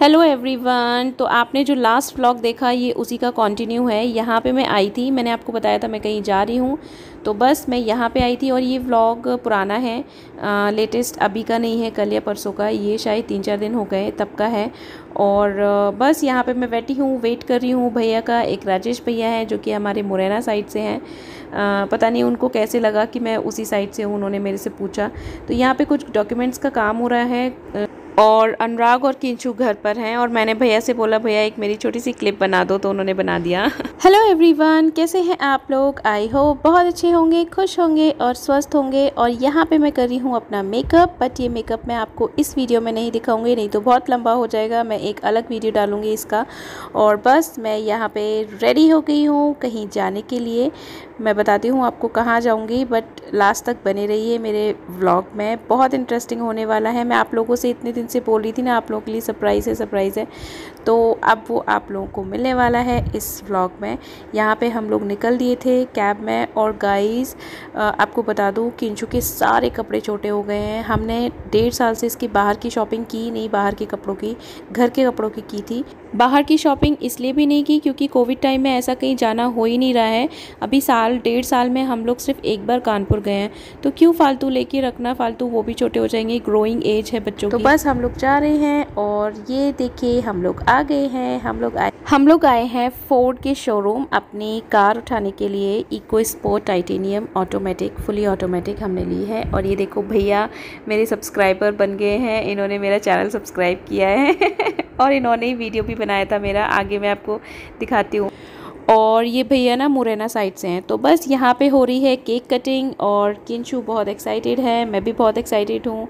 Hello everyone तो आपने जो लास्ट व्लॉग देखा ये उसी का कंटिन्यू है। यहाँ पे मैं आई थी मैंने आपको बताया था मैं कहीं जा रही हूँ। तो बस मैं यहाँ पे आई थी और ये व्लॉग पुराना है। आ, लेटेस्ट अभी का नहीं है कल या परसों का ये शायद तीन चार दिन हो गए तब का है। और बस यहाँ पे मैं बैठी हूँ वेट कर रही हूँ। भैया का एक राजेश भैया है जो कि हमारे मुरैना साइड से हैं। पता नहीं उनको कैसे लगा कि मैं उसी साइड से हूँ उन्होंने मेरे से पूछा। तो यहाँ पे कुछ डॉक्यूमेंट्स का काम हो रहा है और अनुराग और किंचू घर पर हैं और मैंने भैया से बोला, भैया, एक मेरी छोटी सी क्लिप बना दो तो उन्होंने बना दिया। हेलो एवरीवन कैसे हैं आप लोग? आई होप बहुत अच्छे होंगे, खुश होंगे और स्वस्थ होंगे। और यहाँ पे मैं कर रही हूँ अपना मेकअप बट ये मेकअप मैं आपको इस वीडियो में नहीं दिखाऊँगी, नहीं तो बहुत लंबा हो जाएगा। मैं एक अलग वीडियो डालूँगी इसका। और बस मैं यहाँ पे रेडी हो गई हूँ कहीं जाने के लिए। मैं बताती हूँ आपको कहाँ जाऊँगी बट लास्ट तक बने रहिए मेरे व्लॉग में। बहुत इंटरेस्टिंग होने वाला है। मैं आप लोगों से इतने दिन से बोल रही थी ना, आप लोगों के लिए सरप्राइज़ है सरप्राइज़ है। तो अब वो आप लोगों को मिलने वाला है इस व्लॉग में। यहाँ पे हम लोग निकल दिए थे कैब में और गाइस आपको बता दूँ कि इंचू के सारे कपड़े छोटे हो गए हैं। हमने डेढ़ साल से इसकी बाहर की शॉपिंग की नहीं, बाहर के कपड़ों की, घर के कपड़ों की की थी। बाहर की शॉपिंग इसलिए भी नहीं की क्योंकि कोविड टाइम में ऐसा कहीं जाना हो ही नहीं रहा है। अभी साल डेढ़ साल में हम लोग सिर्फ़ एक बार कानपुर गए हैं। तो क्यों फालतू लेके रखना? फालतू वो भी छोटे हो जाएँगे। ग्रोइंग एज है बच्चों तो की। बस हम लोग जा रहे हैं और ये देखिए हम लोग आ गए हैं। हम लोग आए हम लोग आए हैं फोर्ड के शोरूम अपनी कार उठाने के लिए। Eco sport titanium automatic fully automatic हमने ली है। और ये देखो भैया मेरे सब्सक्राइबर बन गए हैं। इन्होंने मेरा चैनल सब्सक्राइब किया है। और इन्होंने ही वीडियो भी बनाया था मेरा, आगे मैं आपको दिखाती हूँ। और ये भैया ना मुरैना साइड से हैं तो बस यहाँ पे हो रही है केक कटिंग और किंचू बहुत एक्साइटेड है, मैं भी बहुत एक्साइटेड हूँ।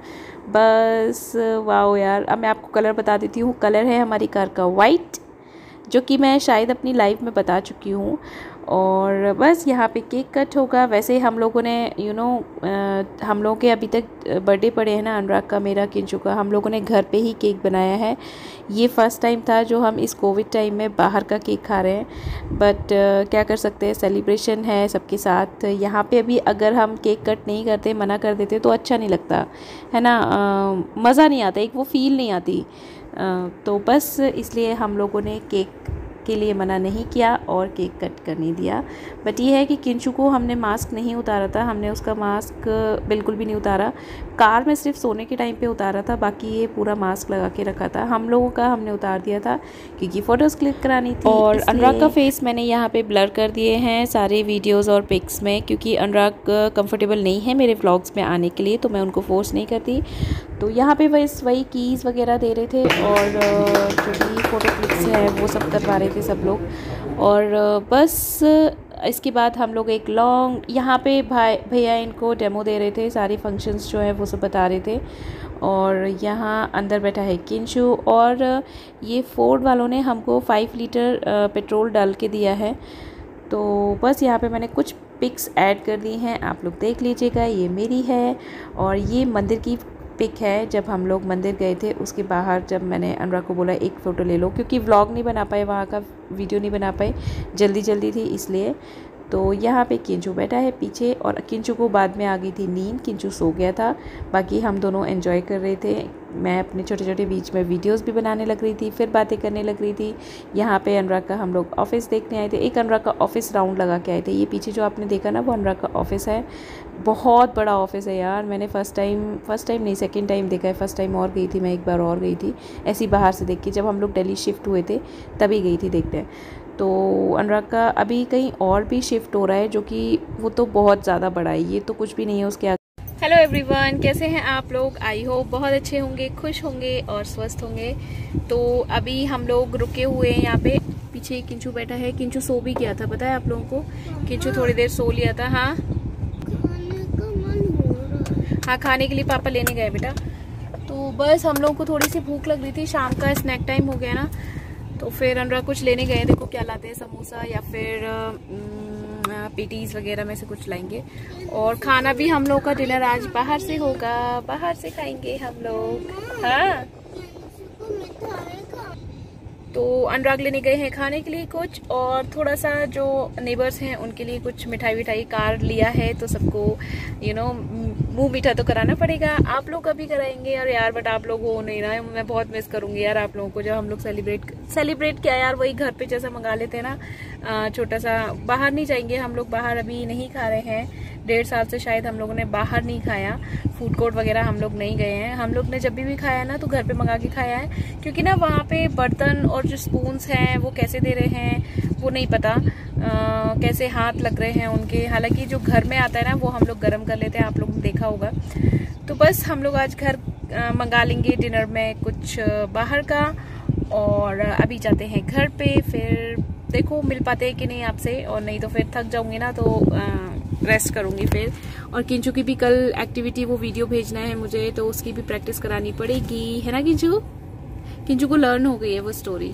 बस वाह यार, अब मैं आपको कलर बता देती हूँ कलर है हमारी कार का वाइट जो कि मैं शायद अपनी लाइफ में बता चुकी हूँ। और बस यहाँ पे केक कट होगा। वैसे हम लोगों ने यू नो हम लोगों के अभी तक बर्थडे पड़े हैं ना अनुराग का, मेरा किंचू का। हम लोगों ने घर पे ही केक बनाया है। ये फ़र्स्ट टाइम था जो हम इस कोविड टाइम में बाहर का केक खा रहे हैं। बट क्या कर सकते हैं? सेलिब्रेशन है सबके साथ। यहाँ पे अभी अगर हम केक कट नहीं करते, मना कर देते तो अच्छा नहीं लगता। है ना? मज़ा नहीं आता, एक वो फील नहीं आती। तो बस इसलिए हम लोगों ने केक के लिए मना नहीं किया और केक कट करने दिया। बट ये है कि किंचू को हमने मास्क नहीं उतारा था हमने उसका मास्क बिल्कुल भी नहीं उतारा। कार में सिर्फ़ सोने के टाइम पे उतारा था बाकी ये पूरा मास्क लगा के रखा था। हम लोगों का हमने उतार दिया था क्योंकि फ़ोटोज़ क्लिक करानी थी और अनुराग का फेस मैंने यहाँ पर ब्लर कर दिए हैं सारे वीडियोज़ और पिक्स में क्योंकि अनुराग कम्फर्टेबल नहीं है मेरे ब्लॉग्स में आने के लिए तो मैं उनको फोर्स नहीं करती। तो यहाँ पे बस वही कीज़ वगैरह दे रहे थे और जो भी फ़ोटो क्लिक्स हैं वो सब करवा रहे थे सब लोग। और बस, इसके बाद हम लोग एक लॉन्ग यहाँ पे भाई, भैया इनको डेमो दे रहे थे, सारी फ़ंक्शंस जो है वो सब बता रहे थे। और यहाँ अंदर बैठा है किंशु और, ये फोर्ड वालों ने हमको फाइव लीटर पेट्रोल डाल के दिया है। तो बस यहाँ पे मैंने कुछ पिक्स ऐड कर दी हैं, आप लोग देख लीजिएगा, ये मेरी है। और ये मंदिर की पिक है, जब हम लोग मंदिर गए थे, उसके बाहर जब मैंने अनुराग को बोला, एक फ़ोटो ले लो, क्योंकि व्लॉग नहीं बना पाए, वहाँ का वीडियो नहीं बना पाए जल्दी जल्दी थी इसलिए। तो यहाँ पे किंचू बैठा है पीछे और किंचू को बाद में आ गई थी नींद। किंचू सो गया था। बाकी हम दोनों एंजॉय कर रहे थे। मैं अपने छोटे छोटे बीच में वीडियोस भी बनाने लग रही थी, फिर बातें करने लग रही थी। यहाँ पे अनुराग का हम लोग ऑफ़िस देखने आए थे। एक अनुराग का ऑफ़िस राउंड लगा के आए थे। ये पीछे जो आपने देखा ना, वो अनुराग का ऑफ़िस है। बहुत बड़ा ऑफ़िस है यार। मैंने फ़र्स्ट टाइम फ़र्स्ट टाइम नहीं सेकेंड टाइम देखा है। फ़र्स्ट टाइम और गई थी मैं, एक बार और गई थी। ऐसी बाहर से देख के जब हम लोग दिल्ली शिफ्ट हुए थे, तभी गई थी देखते तो अनुराग का अभी कहीं और भी शिफ्ट हो रहा है जो कि वो तो बहुत ज़्यादा बड़ा है, ये तो कुछ भी नहीं है उसके आगे। हेलो एवरीवन कैसे हैं आप लोग? आई होप बहुत अच्छे होंगे, खुश होंगे और स्वस्थ होंगे। तो अभी हम लोग रुके हुए हैं यहाँ पे। पीछे किंचू बैठा है, किंचू सो भी गया था, पता है आप लोगों को? किंचू थोड़ी देर सो लिया था हाँ? हाँ खाने के लिए पापा लेने गए बेटा। तो बस हम लोगों को थोड़ी सी भूख लग रही थी, शाम का स्नैक टाइम हो गया ना। तो फिर अनुराग कुछ लेने गए, देखो क्या लाते हैं, समोसा या फिर पीटीज वगैरह में से कुछ लाएँगे। और खाना भी हम लोग का डिनर आज बाहर से होगा, बाहर से खाएँगे हम लोग। हाँ। तो अनुराग लेने गए हैं खाने के लिए कुछ और थोड़ा सा जो नेबर्स हैं, उनके लिए कुछ मिठाई विठाई कार लिया है तो सबको यू नो मुँह मीठा तो कराना पड़ेगा। आप लोग कभी कराएँगे और यार बट आप लोग हो नहीं ना मैं बहुत मिस करूँगी यार आप लोगों को, जब हम लोग सेलिब्रेट सेलिब्रेट किया यार, वही घर पे जैसा मंगा लेते हैं ना छोटा सा, बाहर नहीं जाएँगे हम लोग, बाहर अभी नहीं खा रहे हैं। डेढ़ साल से शायद हम लोगों ने बाहर नहीं खाया। फ़ूड कोर्ट वगैरह हम लोग नहीं गए हैं। हम लोग ने जब भी भी खाया ना तो घर पे मंगा के खाया है। क्योंकि ना वहाँ पे बर्तन और जो स्पून्स हैं वो कैसे दे रहे हैं वो नहीं पता। आ, कैसे हाथ लग रहे हैं उनके। हालाँकि जो घर में आता है ना वो हम लोग गर्म कर लेते हैं। आप लोग ने देखा होगा। तो बस हम लोग आज घर मंगा लेंगे डिनर में कुछ बाहर का। और अभी जाते हैं घर पे फिर देखो मिल पाते हैं कि नहीं आपसे और नहीं तो फिर थक जाऊँगी ना तो आ, रेस्ट करूँगी फिर। और किंचू की भी कल एक्टिविटी वो वीडियो भेजना है मुझे तो उसकी भी प्रैक्टिस करानी पड़ेगी। है ना किंचू? किंचू को लर्न हो गई है वो स्टोरी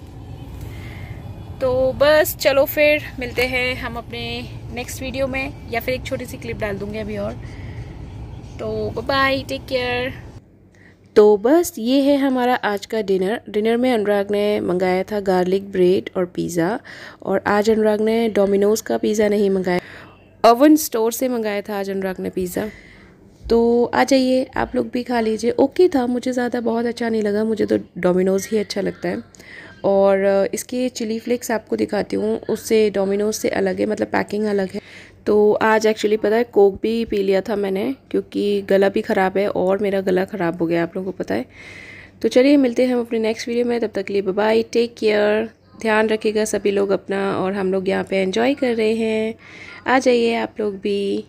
तो बस चलो फिर मिलते हैं हम अपने नेक्स्ट वीडियो में या फिर एक छोटी सी क्लिप डाल दूँगी अभी और। तो बाय टेक केयर तो बस ये है हमारा आज का डिनर। डिनर में अनुराग ने मंगाया था गार्लिक ब्रेड और पिज़्ज़ा और आज अनुराग ने डोमिनोज़ का पिज़्ज़ा नहीं मंगाया। अवन स्टोर से मंगाया था आज अनुराग ने पिज़्ज़ा। तो आ जाइए, आप लोग भी खा लीजिए। ओके था, मुझे ज़्यादा बहुत अच्छा नहीं लगा, मुझे तो डोमिनोज़ ही अच्छा लगता है। और इसके चिली फ्लेक्स आपको दिखाती हूँ, उससे डोमिनोज़ से अलग है मतलब पैकिंग अलग है। तो आज एक्चुअली पता है कोक भी पी लिया था मैंने, क्योंकि गला भी ख़राब है और मेरा गला ख़राब हो गया, आप लोगों को पता है। तो चलिए, मिलते हैं हम अपने नेक्स्ट वीडियो में, तब तक के लिए बाय टेक केयर ध्यान रखिएगा सभी लोग अपना, और हम लोग यहाँ पे एंजॉय कर रहे हैं। आ जाइए आप लोग भी।